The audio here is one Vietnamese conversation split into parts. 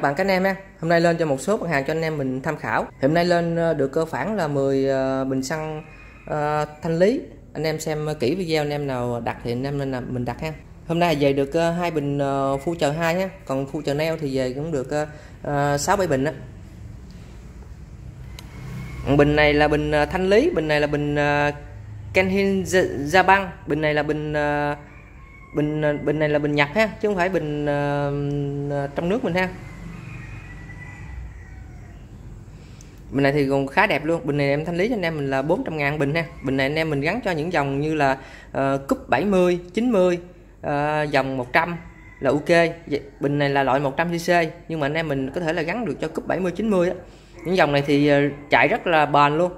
bạn các anh em ha hôm nay lên cho một số mặt hàng cho anh em mình tham khảo. Hôm nay lên ờ, được cơ bản là 10 ờ, bình xăng uh, thanh lý. Anh em xem kỹ video anh em nào đặt thì anh em nên là mình đặt ha. Hôm nay về được hai bình phu chờ hai nhé. Còn phu chờ neo thì về cũng được sáu bảy bình á. Bình này là bình thanh lý bình này là bình kenhin Kenhin Japan bình này là bình bình bình này là bình nhập ha chứ không phải bình uh, trong nước mình ha. Bình này thì còn khá đẹp luôn. Bình này em thanh lý cho anh em mình là 400 ngàn bình ha. Bình này anh em mình gắn cho những dòng như là uh, cúp 70 90 uh, dòng 100 là ok. Bình này là loại 100cc nhưng mà anh em mình có thể là gắn được cho cúp 70 90 á. Những dòng này thì ờ, chạy rất là bền luôn.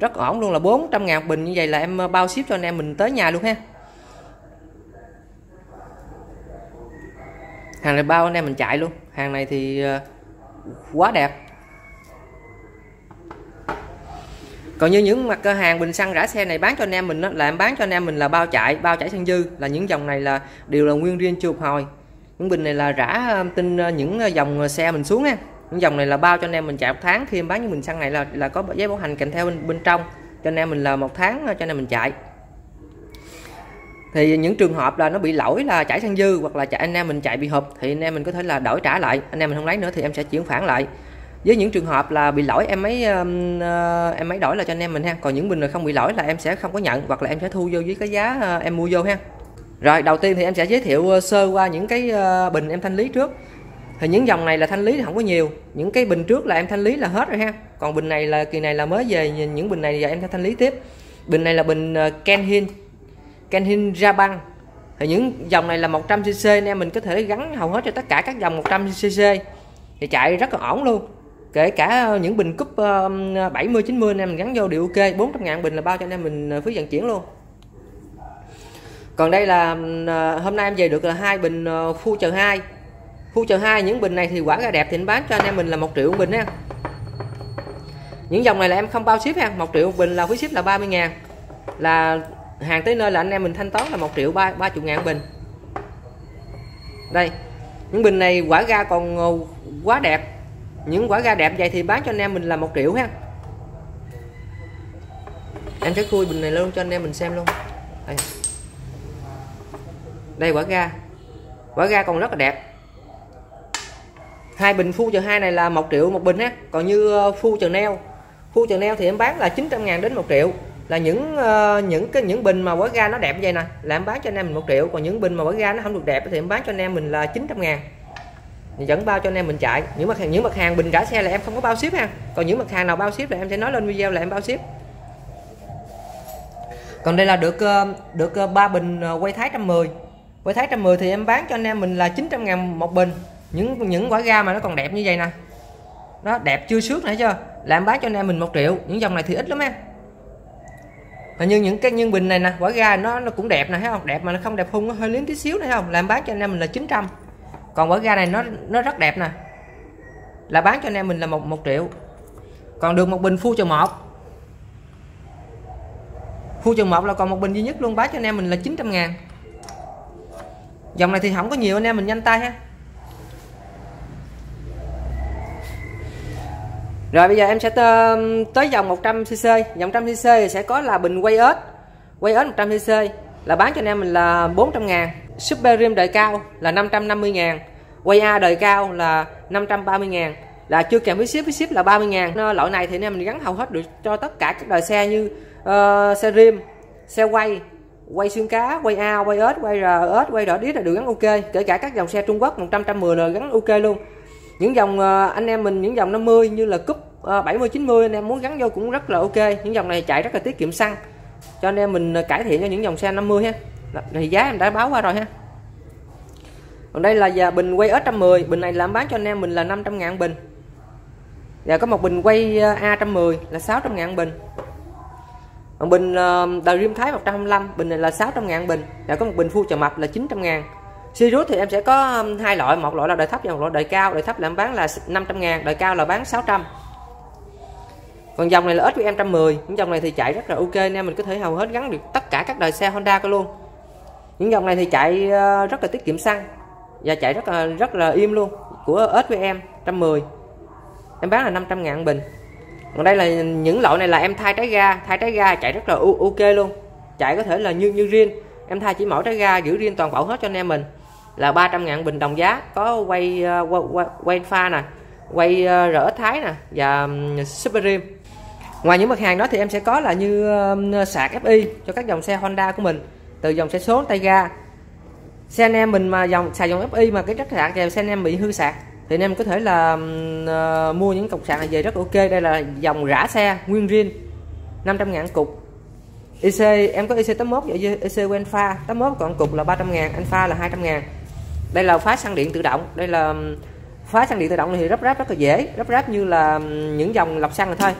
Rất ổn luôn là 400 ngàn bình như vậy là em ờ, bao ship cho anh em mình tới nhà luôn ha. Hàng này bao anh em mình chạy luôn. Hàng này thì ờ, quá đẹp. Còn như những mặt ờ, hàng bình xăng rã xe này bán cho anh em mình đó, là em bán cho anh em mình là bao chạy bao chạy xăng dư là những dòng này là đều là nguyên riêng chưa hồi. Những bình này là rã ờ, tin ờ, những dòng xe mình xuống nha những dòng này là bao cho anh em mình chạy một tháng khi em bán những bình xăng này là là có giấy bảo hành kèm theo bên, bên trong cho anh em mình là một tháng cho anh em mình chạy. Thì những trường hợp là nó bị lỗi là chảy xăng dư hoặc là chạy anh em mình chạy bị hụt thì anh em mình có thể là đổi trả lại anh em mình không lấy nữa thì em sẽ chuyển khoản lại với những trường hợp là bị lỗi em ấy uh, em ấy đổi là cho anh em mình ha. Còn những bình không bị lỗi là em sẽ không có nhận hoặc là em sẽ thu vô với cái giá uh, em mua vô ha. Rồi đầu tiên thì em sẽ giới thiệu ờ, sơ qua những cái uh, bình em thanh lý trước. Thì những dòng này là thanh lý thì không có nhiều. Những cái bình trước là em thanh lý là hết rồi ha. Còn bình này là kỳ này là mới về những bình này giờ em sẽ thanh lý tiếp. Bình này là bình Kenhin Kenhin Japan thì những dòng này là 100cc anh em mình có thể gắn hầu hết cho tất cả các dòng 100cc thì chạy rất là ổn luôn kể cả những bình cúp 70 90 anh em mình gắn vô đều ok. 400 ngàn bình là bao cho anh em mình ờ, phí vận chuyển luôn. Còn đây là ờ, hôm nay em về được là hai bình ờ, phu chờ hai. Phu chờ hai, những bình này thì quả ra đẹp thì anh bán cho anh em mình là một triệu bình ha những dòng này là em không bao ship ha một triệu bình là phí ship là 30 ngàn. Là hàng tới nơi là anh em mình thanh toán là một triệu ba ba chục ngàn bình. Đây, những bình này quả ra còn quá đẹp những quả ga đẹp vậy thì bán cho anh em mình là một triệu ha. Em sẽ khui bình này luôn cho anh em mình xem luôn. Đây, đây quả ga quả ga còn rất là đẹp. Hai bình phu chờ hai này là một triệu một bình ha. Còn như phu chờ neo. Phu chờ neo thì em bán là 900 ngàn đến một triệu. Là những uh, những cái những bình mà quả ga nó đẹp như vậy nè là em bán cho anh em mình một triệu. Còn những bình mà quả ga nó không được đẹp thì em bán cho anh em mình là 900 ngàn dẫn bao cho anh em mình chạy. Những mặt hàng những mặt hàng bình trả xe là em không có bao ship ha. Còn những mặt hàng nào bao ship là em sẽ nói lên video là em bao ship. Còn đây là được ờ, được ờ, ba bình ờ, quay thái 110 quay thái 110 thì em bán cho anh em mình là 900 ngàn một bình. Những những quả ga mà nó còn đẹp như vậy nè. Nó đẹp chưa xước nữa chưa là em bán cho anh em mình một triệu. Những dòng này thì ít lắm em và như những cái nhân bình này nè, quả ga nó nó cũng đẹp nè, thấy không? Đẹp mà nó không đẹp hung, nó hơi liếm tí xíu nữa không? Làm bán cho anh em mình là 900 còn bởi ga này nó nó rất đẹp nè. Là bán cho anh em mình là một một triệu. Còn được một bình phu chờ một phu chờ một là còn một bình duy nhất luôn, bán cho anh em mình là 900 ngàn. Dòng này thì không có nhiều, anh em mình nhanh tay ha. Rồi bây giờ em sẽ tới dòng 100cc Dòng 100cc sẽ có là bình quay ớt Quay ớt 100cc là bán cho anh em mình là 400 ngàn. Super Rim đời cao là 550 ngàn. Quay A đời cao là 530 ngàn. Là chưa kèm với ship với ship là 30 ngàn. Loại này thì anh em mình gắn hầu hết được cho tất cả các đời xe như uh, xe rim xe quay quay xương cá quay A quay ớt quay R ớt quay đỏ đít là được gắn ok. Kể cả các dòng xe Trung Quốc 110 là gắn ok luôn. Những dòng uh, anh em mình những dòng 50 như là cúp uh, 70 90 anh em muốn gắn vô cũng rất là ok. Những dòng này chạy rất là tiết kiệm xăng cho anh em mình ờ, cải thiện cho những dòng xe 50 ha. Thì giá em đã báo qua rồi ha. Còn đây là bình quay S110 bình này làm bán cho anh em mình là 500 ngàn bình. Và có một bình quay ờ, A110 là 600 ngàn bình. Còn bình uh, đời rim thái 125 bình này là 600 ngàn bình. Và có một bình phu chợ mập là 900 ngàn. Sirius thì em sẽ có hai loại. Một loại là đời thấp và một loại đời cao. Đời thấp là em bán là 500 ngàn. Đời cao là bán 600 còn dòng này là SQM 110 những dòng này thì chạy rất là ok nên mình có thể hầu hết gắn được tất cả các đời xe Honda cơ luôn. Những dòng này thì chạy ờ, rất là tiết kiệm xăng. Và chạy rất là rất là im luôn. Của SVM 110 em bán là 500 ngàn bình. Còn đây là những loại này là em thay trái ga. Thay trái ga chạy rất là ok luôn. Chạy có thể là như như riêng. Em thay chỉ mỗi trái ga giữ riêng toàn bộ hết cho anh em mình. Là 300 ngàn bình đồng giá. Có quay ờ, quay, quay, quay pha nè. Quay ờ, rỡ thái nè. Và super rim ngoài những mặt hàng đó thì em sẽ có là như um, sạc FI cho các dòng xe Honda của mình từ dòng xe số tay ga. Xe anh em mình mà dòng xài dòng FI mà cái chất sạc thì xe anh em bị hư sạc thì anh em có thể là uh, mua những cục sạc này về rất ok. Đây là dòng rã xe nguyên riêng 500 ngàn cục. IC em có IC 81 vậy IC của Alpha. 81 còn cục là 300 ngàn Alpha là 200 ngàn. Đây là phá xăng điện tự động. Đây là um, phá xăng điện tự động thì rắp ráp rất là dễ rắp ráp như là những dòng lọc xăng này thôi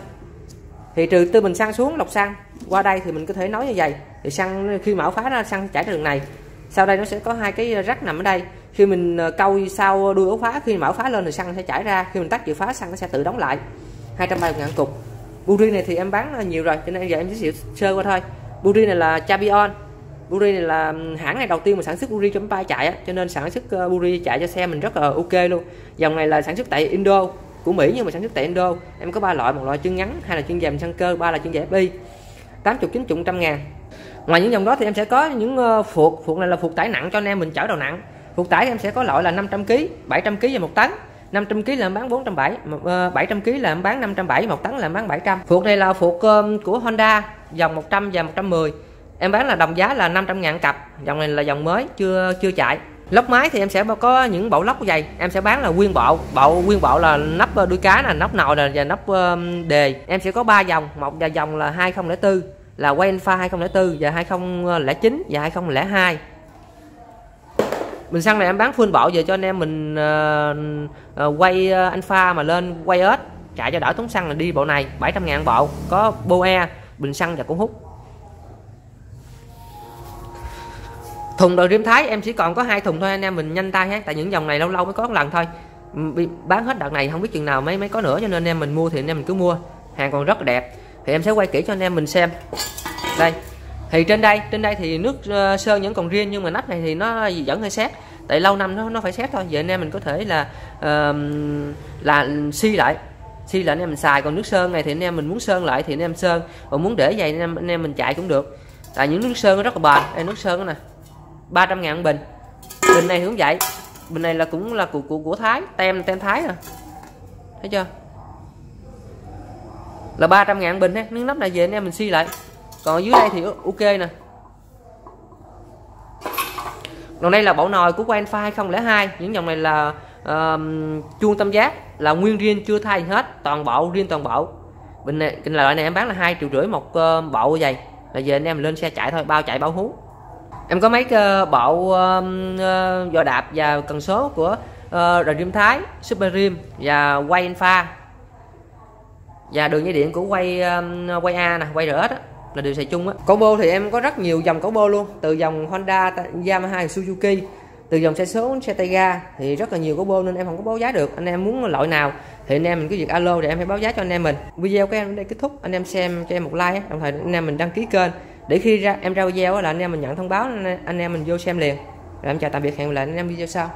thì trừ từ mình sang xuống lọc xăng qua đây thì mình có thể nói như vậy. Thì xăng khi mở phá ra xăng chảy ra đường này. Sau đây nó sẽ có hai cái rắc nằm ở đây. Khi mình ờ, câu sau đuôi ổ phá khi mở phá lên thì xăng sẽ chảy ra. Khi mình tắt chìa phá xăng nó sẽ tự đóng lại. 230 ngàn cục. Buri này thì em bán nhiều rồi cho nên giờ em giới thiệu sơ qua thôi. Buri này là Chabion. Buri này là hãng này đầu tiên mà sản xuất Buri cho máy bay chạy á, cho nên sản xuất ờ, Buri chạy cho xe mình rất là ok luôn. Dòng này là sản xuất tại Indo của Mỹ nhưng mà sản xuất tại Indo. Em có ba loại một loại chân ngắn hai là chân dài chân cơ ba là chân dài FI 80 90 trăm ngàn. Ngoài những dòng đó thì em sẽ có những ờ, uh, phuộc phuộc này là phuộc tải nặng cho anh em mình chở đầu nặng. Phuộc tải em sẽ có loại là 500 kg 700 kg và một tấn. 500 kg là em bán 470 700 kg là em bán 570 một tấn là em bán 700 phuộc này là phuộc uh, ờ, của Honda dòng 100 và 110 em bán là đồng giá là 500 ngàn cặp dòng này là dòng mới chưa chưa chạy lốc máy thì em sẽ có những bộ lốc dày em sẽ bán là nguyên bộ. Bộ nguyên bộ là nắp ờ, đuôi cá là nắp nồi là và nắp đề. Em sẽ có 3 dòng. Một và dòng là 2004 là quay pha 2004 và 2009 và 2002 mình xăng này em bán full bộ về cho anh em mình uh, uh, quay uh, alpha mà lên quay ớt chạy cho đỡ tốn xăng là đi bộ này 700 ngàn bộ. Có boe bình xăng và cũng hút. Thùng đồ rim thái em chỉ còn có hai thùng thôi anh em mình nhanh tay ha tại những dòng này lâu lâu mới có một lần thôi. Bán hết đợt này không biết chừng nào mới mới có nữa cho nên anh em mình mua thì anh em mình cứ mua. Hàng còn rất đẹp. Thì em sẽ quay kỹ cho anh em mình xem. Đây. Thì trên đây trên đây thì nước uh, sơn vẫn còn riêng nhưng mà nắp này thì nó vẫn hơi xét tại lâu năm nó nó phải xét thôi. Giờ anh em mình có thể là uh, là xi lại. Xi lại anh em mình xài. Còn nước sơn này thì anh em mình muốn sơn lại thì anh em sơn. Còn muốn để vậy anh em anh em mình chạy cũng được. Tại những nước sơn nó rất là bền. Đây nước sơn đó nè. 300 ngàn bình. Bình này cũng vậy bình này là cũng là của của, của Thái tem tem Thái nè thấy chưa? Là 300 ngàn bình ha. Nước nắp này về anh em mình si lại. Còn dưới đây thì ok nè. Còn đây là bộ nồi của Quen Pha 2002 những dòng này là uh, chuông tam giác. Là nguyên riêng chưa thay hết. Toàn bộ riêng toàn bộ. Bình này cái loại này em bán là hai triệu rưỡi một uh, bộ vậy. Là về anh em lên xe chạy thôi bao chạy bao hú em có mấy cái ờ, bộ uh, đạp và cần số của ờ, uh, Dream Thái Super Rim và quay Infa và đường dây điện của quay um, quay A nè quay RS là đều xài chung á. Combo thì em có rất nhiều dòng combo luôn từ dòng Honda Yamaha Suzuki từ dòng xe số xe tay ga thì rất là nhiều combo nên em không có báo giá được. Anh em muốn loại nào thì anh em mình cứ việc alo để em phải báo giá cho anh em mình. Video của em đến đây kết thúc anh em xem cho em một like đồng thời anh em mình đăng ký kênh để khi ra, em ra video là anh em mình nhận thông báo, anh em mình vô xem liền. Rồi em chào tạm biệt, hẹn gặp lại anh em video sau.